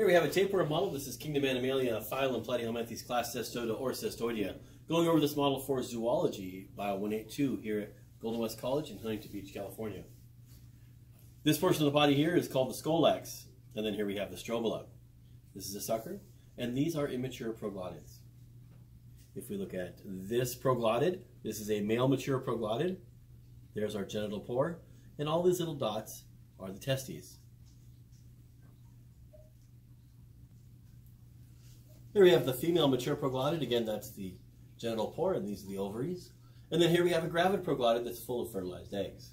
Here we have a tapeworm model. This is Kingdom Animalia phylum Platyhelminthes class Cestoda or Cestoidea. Going over this model for zoology, Bio 182 here at Golden West College in Huntington Beach, California. This portion of the body here is called the scolex, and then here we have the strobila. This is a sucker, and these are immature proglottids. If we look at this proglottid, this is a male mature proglottid. There's our genital pore, and all these little dots are the testes. Here we have the female mature proglottid. Again, that's the genital pore, and these are the ovaries. And then here we have a gravid proglottid that's full of fertilized eggs.